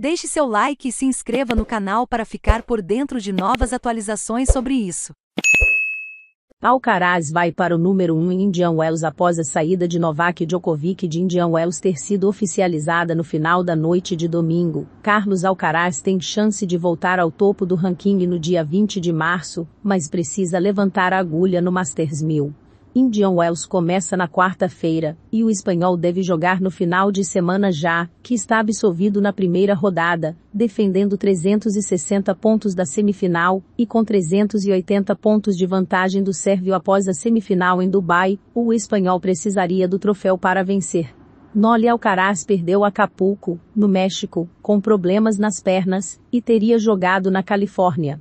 Deixe seu like e se inscreva no canal para ficar por dentro de novas atualizações sobre isso. Alcaraz vai para o número 1 um em Indian Wells após a saída de Novak Djokovic de Indian Wells ter sido oficializada no final da noite de domingo. Carlos Alcaraz tem chance de voltar ao topo do ranking no dia 20 de março, mas precisa levantar a agulha no Masters 1000. Indian Wells começa na quarta-feira, e o espanhol deve jogar no final de semana já, que está absolvido na primeira rodada, defendendo 360 pontos da semifinal, e com 380 pontos de vantagem do sérvio após a semifinal em Dubai, o espanhol precisaria do troféu para vencer. Noli Alcaraz perdeu Acapulco, no México, com problemas nas pernas, e teria jogado na Califórnia.